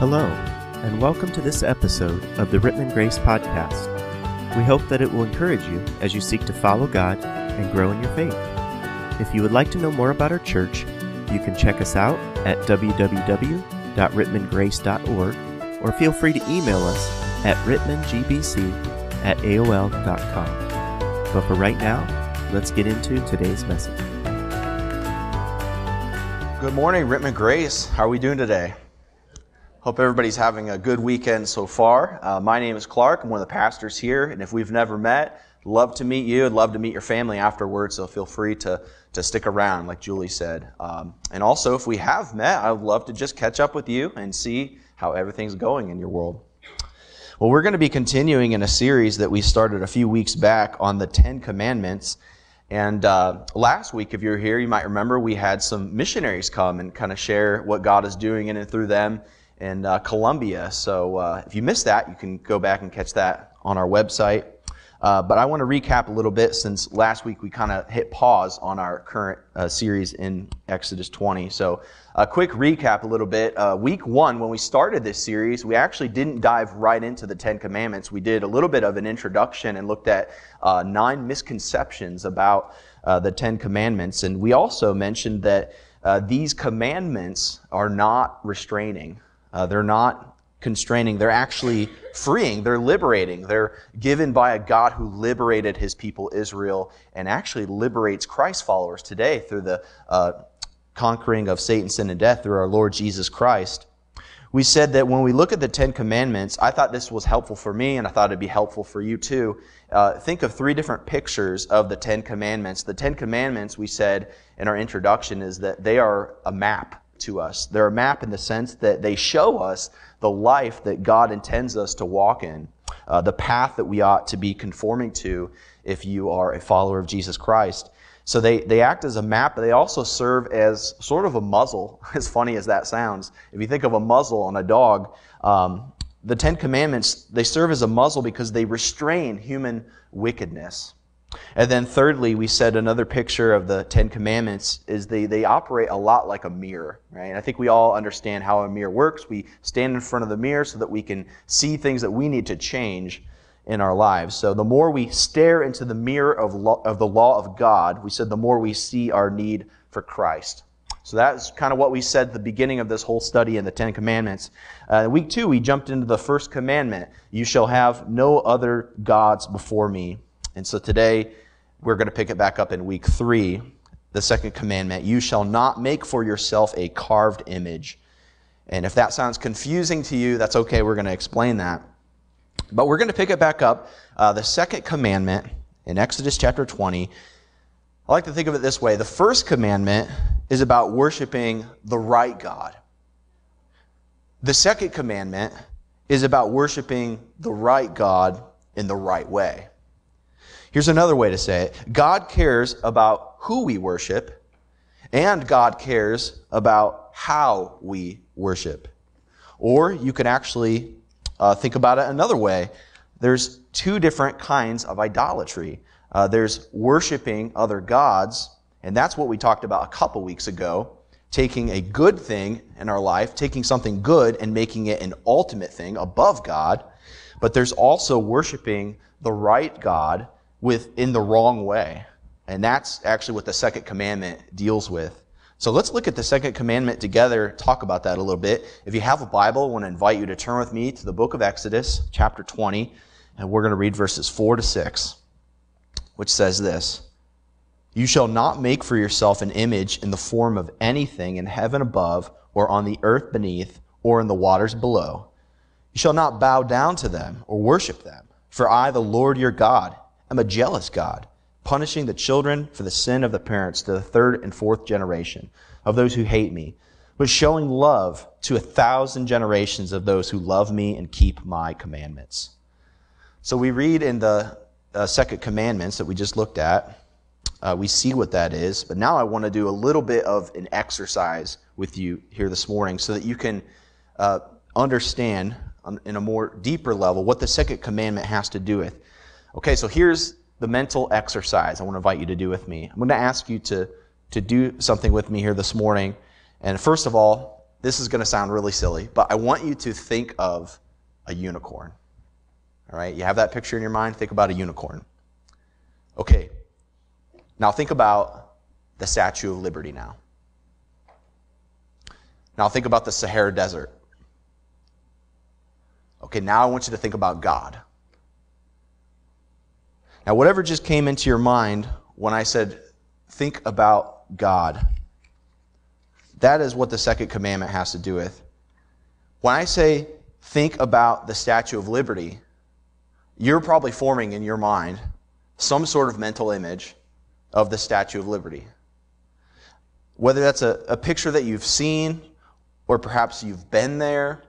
Hello, and welcome to this episode of the Rittman Grace Podcast. We hope that it will encourage you as you seek to follow God and grow in your faith. If you would like to know more about our church, you can check us out at www.rittmangrace.org or feel free to email us at rittmangbc at aol.com. But for right now, let's get into today's message. Good morning, Rittman Grace. How are we doing today? Hope everybody's having a good weekend so far. Uh, my name is Clark. I'm one of the pastors here, and if we've never met, love to meet you. I'd love to meet your family afterwards, so feel free to, to stick around, like Julie said. Um, and also, if we have met, I would love to just catch up with you and see how everything's going in your world. Well, we're going to be continuing in a series that we started a few weeks back on the Ten Commandments. And uh, last week, if you're here, you might remember we had some missionaries come and kind of share what God is doing in and through them in uh, Colombia. So uh, if you missed that, you can go back and catch that on our website. Uh, but I want to recap a little bit since last week we kind of hit pause on our current uh, series in Exodus 20. So a quick recap a little bit. Uh, week one, when we started this series, we actually didn't dive right into the Ten Commandments. We did a little bit of an introduction and looked at uh, nine misconceptions about the Ten Commandments. And we also mentioned that these commandments are not restraining. Uh, they're not constraining. They're actually freeing. They're liberating. They're given by a God who liberated his people Israel and actually liberates Christ followers today through the uh, conquering of Satan, sin, and death through our Lord Jesus Christ. We said that when we look at the Ten Commandments, I thought this was helpful for me, and I thought it'd be helpful for you too. Uh, think of three different pictures of the Ten Commandments. The Ten Commandments, we said in our introduction, is that they are a map to us. They're a map in the sense that they show us the life that God intends us to walk in, uh, the path that we ought to be conforming to if you are a follower of Jesus Christ. So they, they act as a map, but they also serve as sort of a muzzle, as funny as that sounds. If you think of a muzzle on a dog, um, the Ten Commandments, they serve as a muzzle because they restrain human wickedness. And then thirdly, we said another picture of the Ten Commandments is they, they operate a lot like a mirror, right? I think we all understand how a mirror works. We stand in front of the mirror so that we can see things that we need to change in our lives. So the more we stare into the mirror of, of the law of God, we said the more we see our need for Christ. So that's kind of what we said at the beginning of this whole study in the Ten Commandments. Uh, week two, we jumped into the first commandment. You shall have no other gods before me. And so today we're going to pick it back up in week three. The second commandment you shall not make for yourself a carved image. And if that sounds confusing to you, that's okay. We're going to explain that. But we're going to pick it back up. Uh, the second commandment in Exodus chapter 20. I like to think of it this way the first commandment is about worshiping the right God. The second commandment is about worshiping the right God in the right way. Here's another way to say it God cares about who we worship, and God cares about how we worship. Or you can actually uh, think about it another way. There's two different kinds of idolatry. Uh, there's worshiping other gods, and that's what we talked about a couple weeks ago. Taking a good thing in our life, taking something good and making it an ultimate thing above God. But there's also worshiping the right God with in the wrong way. And that's actually what the second commandment deals with. So let's look at the second commandment together, talk about that a little bit. If you have a Bible, I want to invite you to turn with me to the book of Exodus, chapter 20, and we're going to read verses 4 to 6, which says this You shall not make for yourself an image in the form of anything in heaven above, or on the earth beneath, or in the waters below. You shall not bow down to them or worship them, for I, the Lord your God, am a jealous God, punishing the children for the sin of the parents to the third and fourth generation of those who hate me, but showing love to a thousand generations of those who love me and keep my commandments. So we read in the uh, second commandments that we just looked at, uh, we see what that is. But now I want to do a little bit of an exercise with you here this morning so that you can uh, understand on, in a more deeper level what the second commandment has to do with. Okay, so here's the mental exercise I want to invite you to do with me. I'm going to ask you to, to do something with me here this morning. And first of all, this is going to sound really silly, but I want you to think of a unicorn. All right, you have that picture in your mind? Think about a unicorn. Okay, now think about the Statue of Liberty now. Now think about the Sahara Desert. Okay, now I want you to think about God. Now, whatever just came into your mind when I said, think about God, that is what the second commandment has to do with. When I say, think about the Statue of Liberty, you're probably forming in your mind some sort of mental image of the Statue of Liberty. Whether that's a, a picture that you've seen, or perhaps you've been there,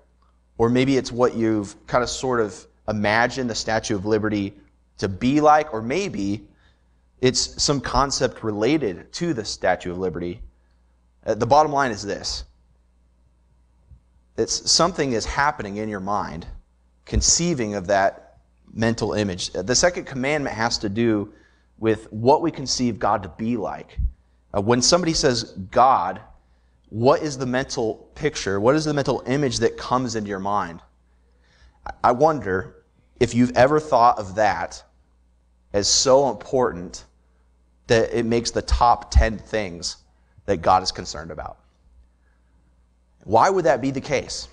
or maybe it's what you've kind of sort of imagined the Statue of Liberty to be like, or maybe it's some concept related to the Statue of Liberty. Uh, the bottom line is this it's something is happening in your mind, conceiving of that mental image. Uh, the second commandment has to do with what we conceive God to be like. Uh, when somebody says God, what is the mental picture? What is the mental image that comes into your mind? I wonder if you've ever thought of that as so important that it makes the top 10 things that God is concerned about. Why would that be the case?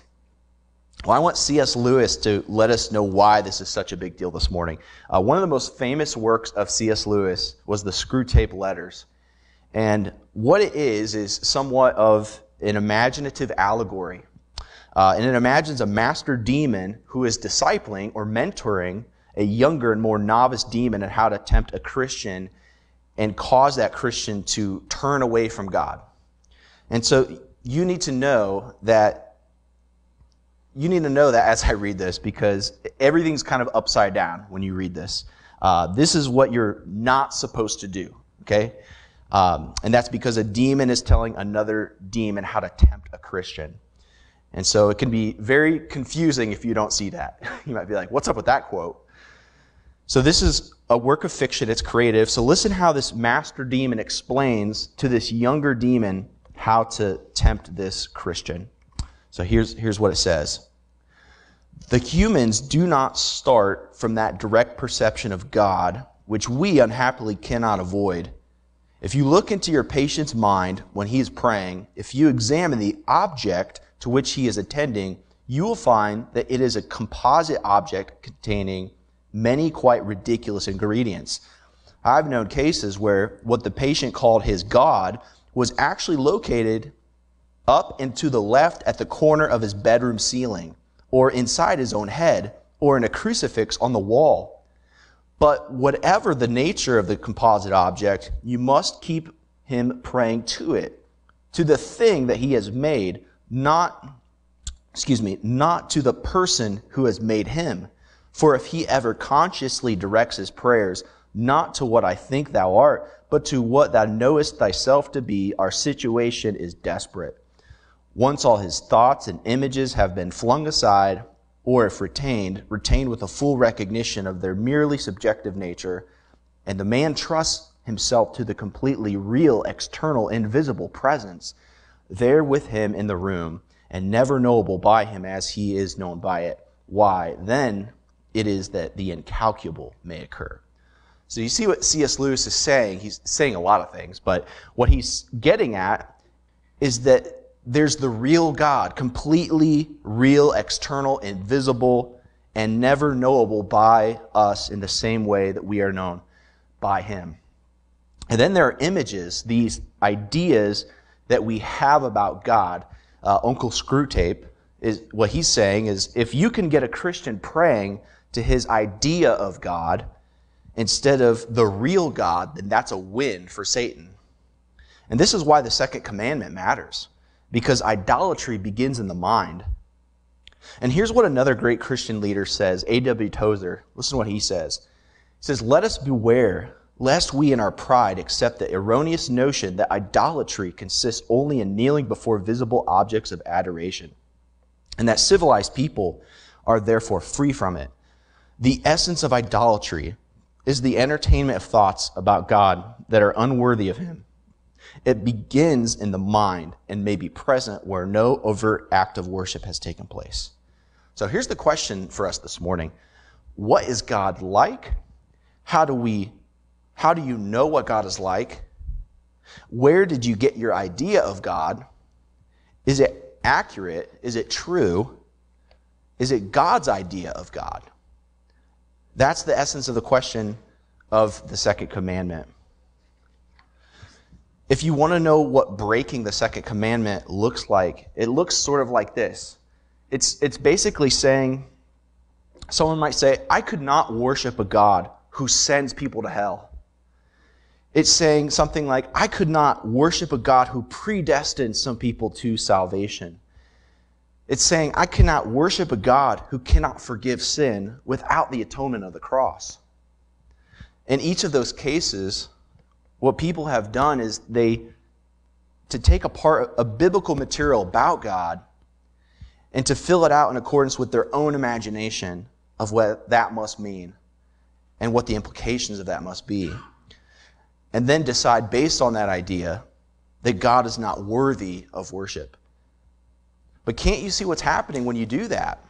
Well, I want C.S. Lewis to let us know why this is such a big deal this morning. Uh, one of the most famous works of C.S. Lewis was the Screwtape Letters. And what it is, is somewhat of an imaginative allegory. Uh, and it imagines a master demon who is discipling or mentoring a younger and more novice demon at how to tempt a Christian and cause that Christian to turn away from God. And so you need to know that you need to know that as I read this because everything's kind of upside down when you read this. Uh, this is what you're not supposed to do, okay? Um, and that's because a demon is telling another demon how to tempt a Christian. And so it can be very confusing if you don't see that. You might be like, what's up with that quote? So this is a work of fiction, it's creative. So listen how this master demon explains to this younger demon how to tempt this Christian. So here's, here's what it says. The humans do not start from that direct perception of God, which we unhappily cannot avoid. If you look into your patient's mind when he is praying, if you examine the object to which he is attending, you will find that it is a composite object containing many quite ridiculous ingredients. I've known cases where what the patient called his God was actually located up and to the left at the corner of his bedroom ceiling, or inside his own head, or in a crucifix on the wall. But whatever the nature of the composite object, you must keep him praying to it, to the thing that he has made, not, excuse me, not to the person who has made him. For if he ever consciously directs his prayers, not to what I think thou art, but to what thou knowest thyself to be, our situation is desperate. Once all his thoughts and images have been flung aside, or if retained, retained with a full recognition of their merely subjective nature, and the man trusts himself to the completely real, external, invisible presence there with him in the room, and never knowable by him as he is known by it. Why, then it is that the incalculable may occur. So you see what C.S. Lewis is saying. He's saying a lot of things, but what he's getting at is that there's the real God, completely real, external, invisible, and never knowable by us in the same way that we are known by Him. And then there are images, these ideas that we have about God. Uh, Uncle Screwtape is what he's saying is if you can get a Christian praying to his idea of God instead of the real God, then that's a win for Satan. And this is why the second commandment matters because idolatry begins in the mind. And here's what another great Christian leader says, A.W. Tozer. Listen to what he says. He says, Let us beware lest we in our pride accept the erroneous notion that idolatry consists only in kneeling before visible objects of adoration, and that civilized people are therefore free from it. The essence of idolatry is the entertainment of thoughts about God that are unworthy of Him It begins in the mind and may be present where no overt act of worship has taken place. So here's the question for us this morning. What is God like? How do we how do you know what God is like? Where did you get your idea of God? Is it accurate? Is it true? Is it God's idea of God? That's the essence of the question of the second commandment. If you want to know what breaking the second commandment looks like, it looks sort of like this. It's, it's basically saying, someone might say, I could not worship a God who sends people to hell. It's saying something like, I could not worship a God who predestined some people to salvation. It's saying, I cannot worship a God who cannot forgive sin without the atonement of the cross. In each of those cases, what people have done is they, to take apart a biblical material about God and to fill it out in accordance with their own imagination of what that must mean and what the implications of that must be. And then decide based on that idea that God is not worthy of worship. But can't you see what's happening when you do that?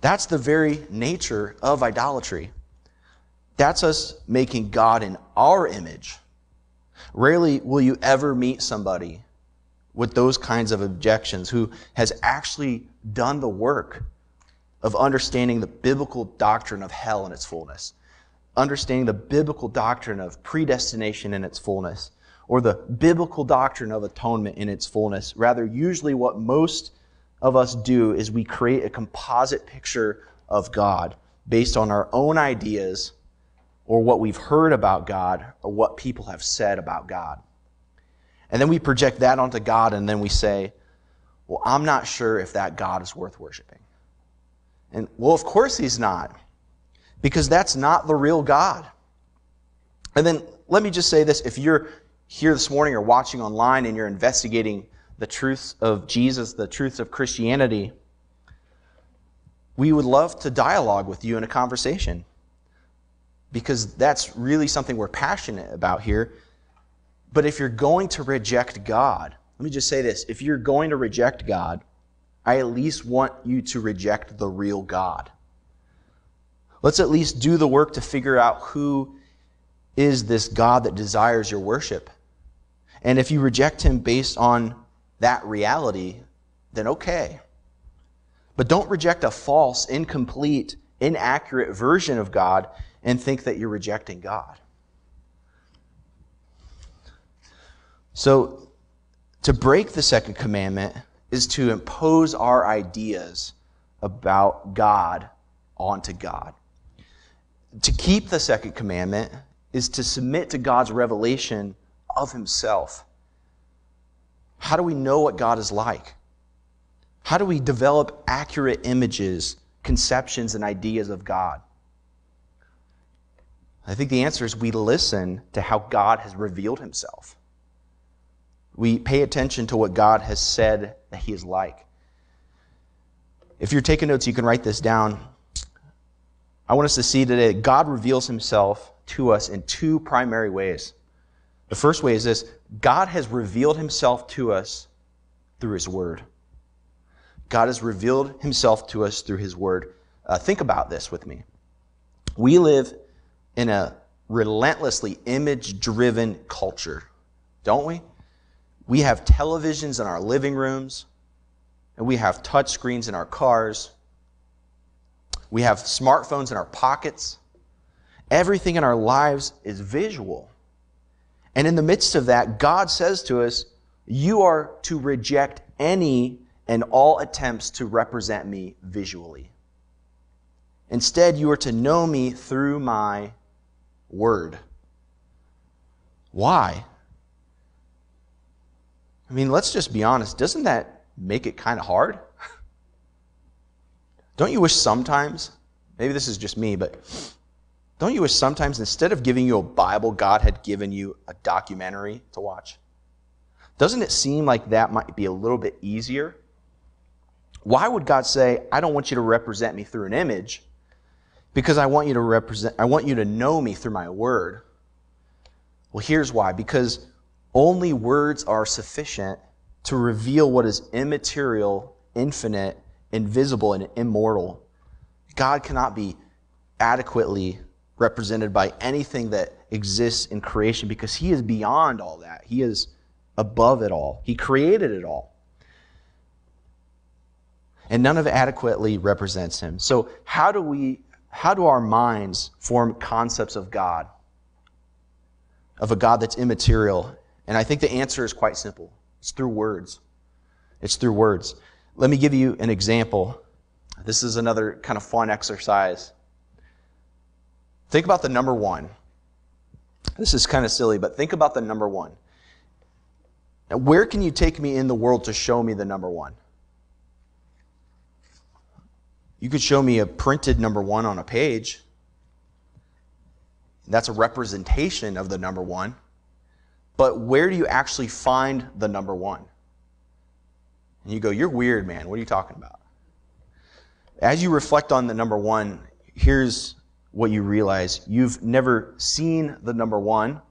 That's the very nature of idolatry. That's us making God in our image Rarely will you ever meet somebody with those kinds of objections who has actually done the work of understanding the biblical doctrine of hell in its fullness, understanding the biblical doctrine of predestination in its fullness, or the biblical doctrine of atonement in its fullness. Rather, usually what most of us do is we create a composite picture of God based on our own ideas or what we've heard about God or what people have said about God. And then we project that onto God and then we say, well, I'm not sure if that God is worth worshiping. And well, of course he's not, because that's not the real God. And then let me just say this if you're here this morning or watching online and you're investigating the truths of Jesus, the truths of Christianity, we would love to dialogue with you in a conversation because that's really something we're passionate about here. But if you're going to reject God, let me just say this if you're going to reject God, I at least want you to reject the real God. Let's at least do the work to figure out who is this God that desires your worship. And if you reject him based on that reality, then okay. But don't reject a false, incomplete, inaccurate version of God and think that you're rejecting God. So, to break the second commandment is to impose our ideas about God onto God. To keep the second commandment is to submit to God's revelation of Himself. How do we know what God is like? How do we develop accurate images, conceptions, and ideas of God? I think the answer is we listen to how God has revealed himself. We pay attention to what God has said that he is like. If you're taking notes, you can write this down. I want us to see today that God reveals himself to us in two primary ways. The first way is this God has revealed himself to us through his word. God has revealed himself to us through his word. Uh, think about this with me. We live in a relentlessly image driven culture, don't we? We have televisions in our living rooms, and we have touch screens in our cars. We have smartphones in our pockets. Everything in our lives is visual. And in the midst of that, God says to us, You are to reject any and all attempts to represent me visually. Instead, you are to know me through my word. Why? I mean, let's just be honest. Doesn't that make it kind of hard? Don't you wish sometimes, maybe this is just me, but don't you wish sometimes instead of giving you a Bible, God had given you a documentary to watch? Doesn't it seem like that might be a little bit easier? Why would God say, I don't want you to represent me through an image? Because I want you to represent, I want you to know me through my word. Well, here's why. Because Only words are sufficient to reveal what is immaterial, infinite, invisible, and immortal. God cannot be adequately represented by anything that exists in creation because He is beyond all that. He is above it all. He created it all. And none of it adequately represents Him. So, how do we, how do our minds form concepts of God? Of a God that's immaterial? And I think the answer is quite simple it's through words. It's through words. Let me give you an example. This is another kind of fun exercise. Think about the number one. This is kind of silly, but think about the number one. Now, where can you take me in the world to show me the number one? You could show me a printed number one on a page. That's a representation of the number one. But where do you actually find the number one? And you go, You're weird, man. What are you talking about? As you reflect on the number one, here's what you realize. You've never seen the number one,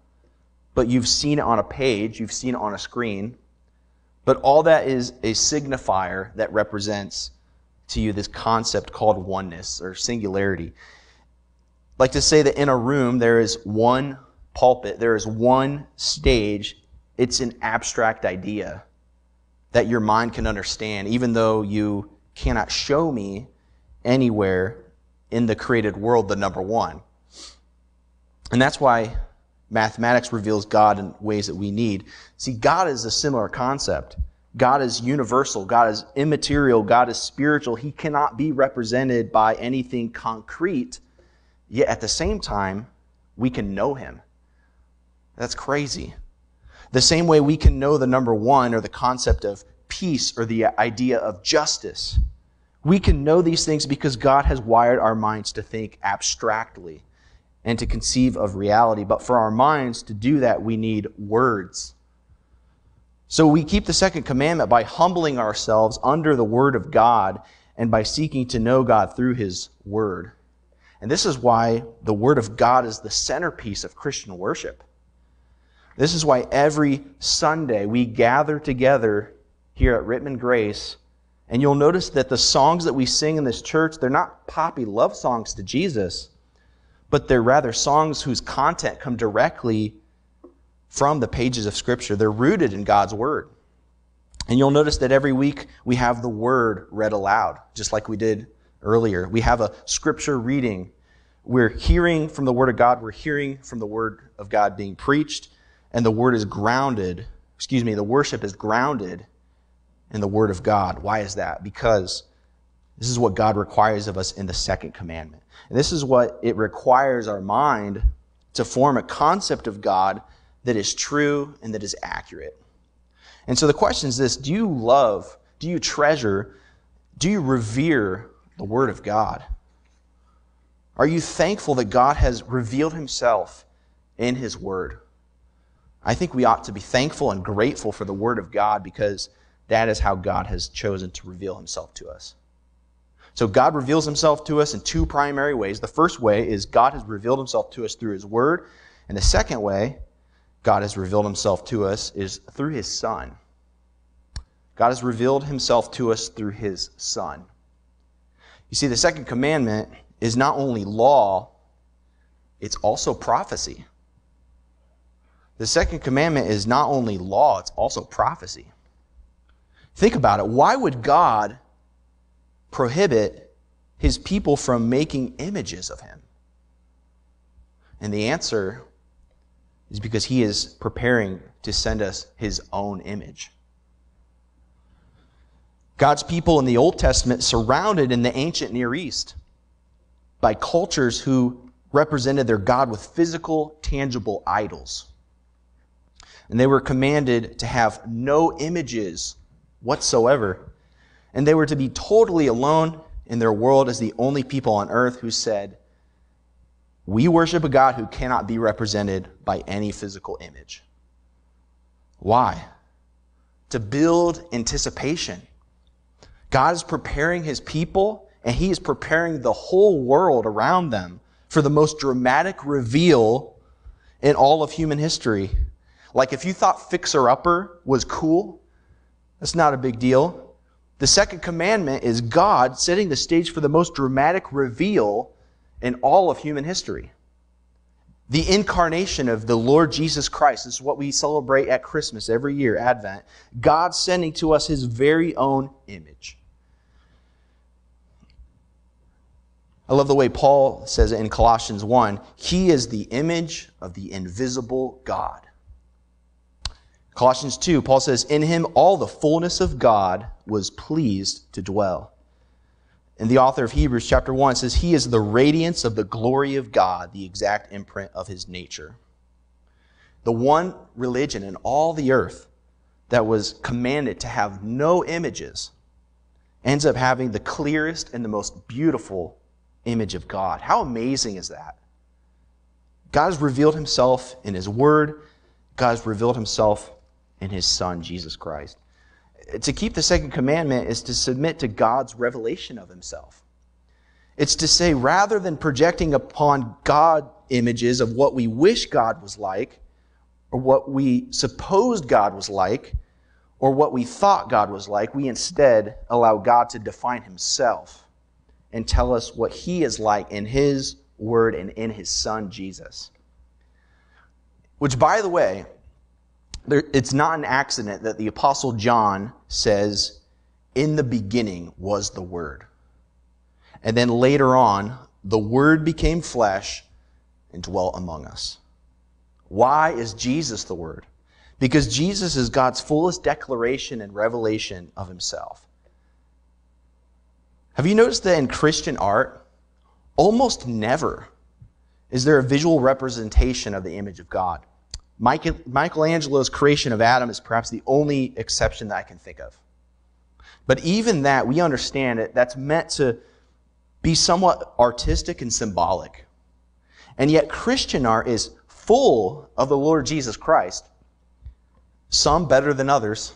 but you've seen it on a page, you've seen it on a screen. But all that is a signifier that represents to you this concept called oneness or singularity. Like to say that in a room there is one pulpit, there is one stage, it's an abstract idea that your mind can understand, even though you cannot show me anywhere in the created world the number one. And that's why mathematics reveals God in ways that we need. See, God is a similar concept. God is universal. God is immaterial. God is spiritual. He cannot be represented by anything concrete. Yet at the same time, we can know him. That's crazy. The same way we can know the number one or the concept of peace or the idea of justice. We can know these things because God has wired our minds to think abstractly and to conceive of reality. But for our minds to do that, we need words. So we keep the second commandment by humbling ourselves under the Word of God and by seeking to know God through His Word. And this is why the Word of God is the centerpiece of Christian worship. This is why every Sunday we gather together here at Rittman Grace, and you'll notice that the songs that we sing in this church, they're not poppy love songs to Jesus, but they're rather songs whose content come directly from the pages of Scripture. They're rooted in God's Word. And you'll notice that every week we have the Word read aloud, just like we did earlier. We have a Scripture reading. We're hearing from the Word of God. We're hearing from the Word of God being preached. And the Word is grounded, excuse me, the worship is grounded in the Word of God. Why is that? Because this is what God requires of us in the second commandment. And this is what it requires our mind to form a concept of God that is true and that is accurate. And so the question is this Do you love, do you treasure, do you revere the Word of God? Are you thankful that God has revealed Himself in His Word? I think we ought to be thankful and grateful for the Word of God because that is how God has chosen to reveal Himself to us. So God reveals Himself to us in two primary ways. The first way is God has revealed Himself to us through His Word. And the second way God has revealed himself to us is through his Son. God has revealed himself to us through his Son. You see, the second commandment is not only law, it's also prophecy. The second commandment is not only law, it's also prophecy. Think about it. Why would God prohibit his people from making images of him? And the answer is because he is preparing to send us his own image. God's people in the Old Testament surrounded in the ancient Near East by cultures who represented their God with physical, tangible idols. And they were commanded to have no images whatsoever. And they were to be totally alone in their world as the only people on earth who said, we worship a God who cannot be represented by any physical image. Why? To build anticipation. God is preparing his people, and he is preparing the whole world around them for the most dramatic reveal in all of human history. Like if you thought Fixer Upper was cool, that's not a big deal. The second commandment is God setting the stage for the most dramatic reveal in all of human history. The incarnation of the Lord Jesus Christ is what we celebrate at Christmas every year, Advent. God sending to us his very own image. I love the way Paul says it in Colossians 1 He is the image of the invisible God. Colossians 2, Paul says, In him all the fullness of God was pleased to dwell. And the author of Hebrews chapter 1 says, He is the radiance of the glory of God, the exact imprint of his nature. The one religion in all the earth that was commanded to have no images ends up having the clearest and the most beautiful image of God. How amazing is that? God has revealed himself in his word, God has revealed himself in his son, Jesus Christ. To keep the second commandment is to submit to God's revelation of himself. It's to say, rather than projecting upon God images of what we wish God was like, or what we supposed God was like, or what we thought God was like, we instead allow God to define himself and tell us what he is like in his word and in his son Jesus. Which, by the way, there, it's not an accident that the Apostle John says, In the beginning was the Word. And then later on, the Word became flesh and dwelt among us. Why is Jesus the Word? Because Jesus is God's fullest declaration and revelation of Himself. Have you noticed that in Christian art, almost never is there a visual representation of the image of God? Michelangelo's creation of Adam is perhaps the only exception that I can think of. But even that, we understand it, that's meant to be somewhat artistic and symbolic. And yet, Christian art is full of the Lord Jesus Christ, some better than others.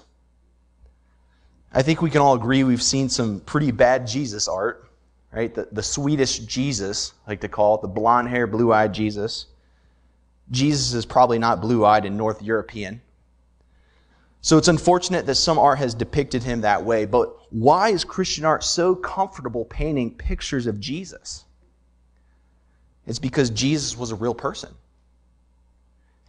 I think we can all agree we've seen some pretty bad Jesus art, right? The, the Swedish Jesus, I like to call it, the blonde hair, blue eyed Jesus. Jesus is probably not blue eyed and North European. So it's unfortunate that some art has depicted him that way, but why is Christian art so comfortable painting pictures of Jesus? It's because Jesus was a real person.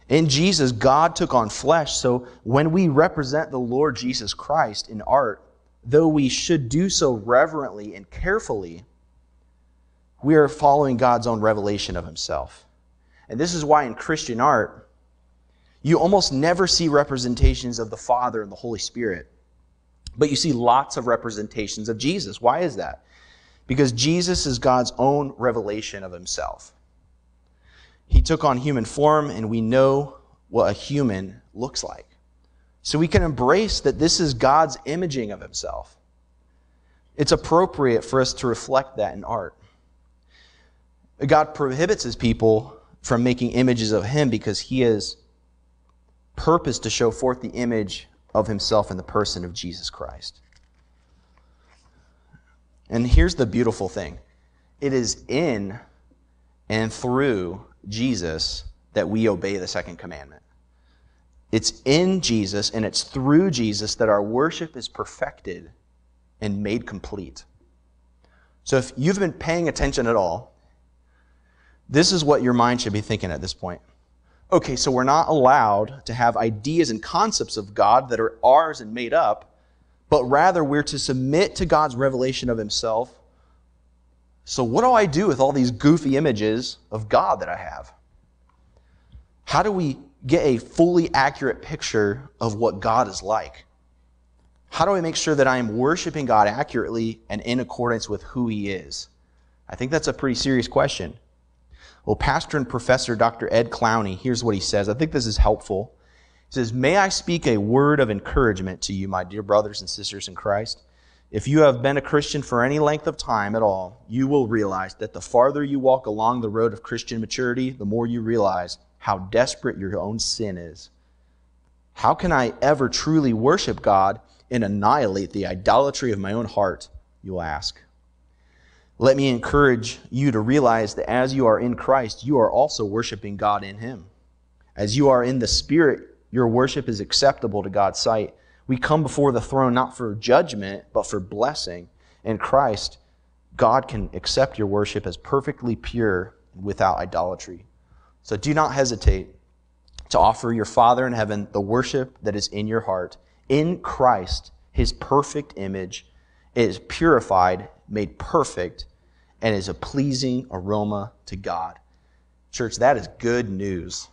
In Jesus, God took on flesh. So when we represent the Lord Jesus Christ in art, though we should do so reverently and carefully, we are following God's own revelation of himself. And this is why in Christian art, you almost never see representations of the Father and the Holy Spirit, but you see lots of representations of Jesus. Why is that? Because Jesus is God's own revelation of himself. He took on human form, and we know what a human looks like. So we can embrace that this is God's imaging of himself. It's appropriate for us to reflect that in art. God prohibits his people from making images of him because he has purpose to show forth the image of himself in the person of Jesus Christ. And here's the beautiful thing it is in and through Jesus that we obey the second commandment. It's in Jesus and it's through Jesus that our worship is perfected and made complete. So if you've been paying attention at all, this is what your mind should be thinking at this point. Okay, so we're not allowed to have ideas and concepts of God that are ours and made up, but rather we're to submit to God's revelation of Himself so, what do I do with all these goofy images of God that I have? How do we get a fully accurate picture of what God is like? How do I make sure that I am worshiping God accurately and in accordance with who He is? I think that's a pretty serious question. Well, pastor and professor Dr. Ed Clowney, here's what he says. I think this is helpful. He says, May I speak a word of encouragement to you, my dear brothers and sisters in Christ? If you have been a Christian for any length of time at all, you will realize that the farther you walk along the road of Christian maturity, the more you realize how desperate your own sin is. How can I ever truly worship God and annihilate the idolatry of my own heart? You'll ask. Let me encourage you to realize that as you are in Christ, you are also worshiping God in Him. As you are in the Spirit, your worship is acceptable to God's sight. We come before the throne not for judgment, but for blessing. In Christ, God can accept your worship as perfectly pure without idolatry. So do not hesitate to offer your Father in heaven the worship that is in your heart. In Christ, his perfect image is purified, made perfect, and is a pleasing aroma to God. Church, that is good news.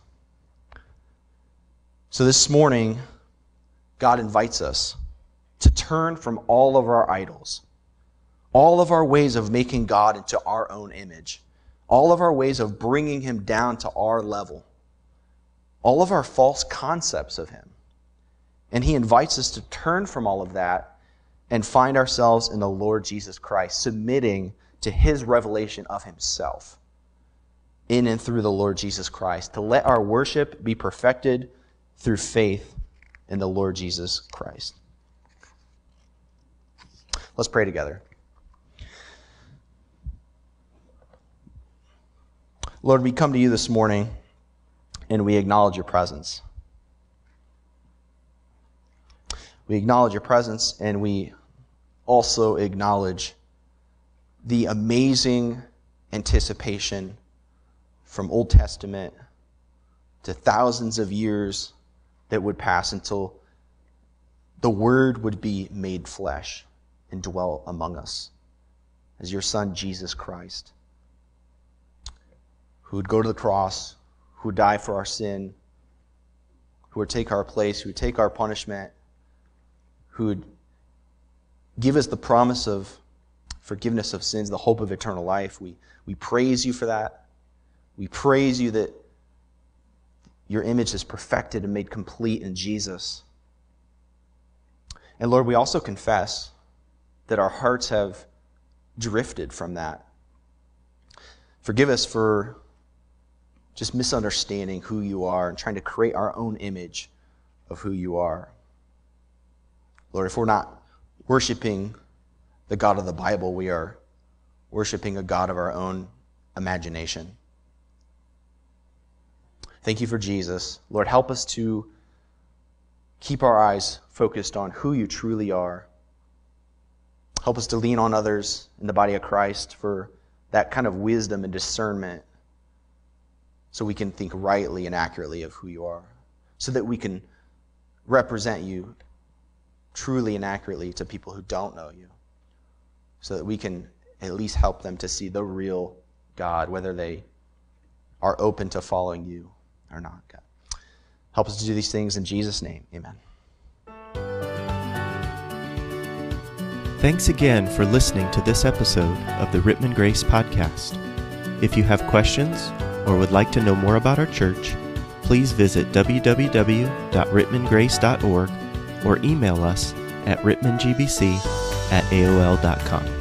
So this morning, God invites us to turn from all of our idols, all of our ways of making God into our own image, all of our ways of bringing him down to our level, all of our false concepts of him. And he invites us to turn from all of that and find ourselves in the Lord Jesus Christ, submitting to his revelation of himself in and through the Lord Jesus Christ, to let our worship be perfected through faith in the Lord Jesus Christ. Let's pray together. Lord, we come to you this morning and we acknowledge your presence. We acknowledge your presence and we also acknowledge the amazing anticipation from Old Testament to thousands of years that would pass until the Word would be made flesh and dwell among us as your Son, Jesus Christ, who would go to the cross, who would die for our sin, who would take our place, who would take our punishment, who would give us the promise of forgiveness of sins, the hope of eternal life. We, we praise you for that. We praise you that your image is perfected and made complete in Jesus. And Lord, we also confess that our hearts have drifted from that. Forgive us for just misunderstanding who you are and trying to create our own image of who you are. Lord, if we're not worshiping the God of the Bible, we are worshiping a God of our own imagination. Thank you for Jesus. Lord, help us to keep our eyes focused on who you truly are. Help us to lean on others in the body of Christ for that kind of wisdom and discernment so we can think rightly and accurately of who you are, so that we can represent you truly and accurately to people who don't know you, so that we can at least help them to see the real God, whether they are open to following you or not, God. Help us to do these things in Jesus' name. Amen. Thanks again for listening to this episode of the Rittman Grace Podcast. If you have questions or would like to know more about our church, please visit www.rittmangrace.org or email us at rittmangbc at aol.com.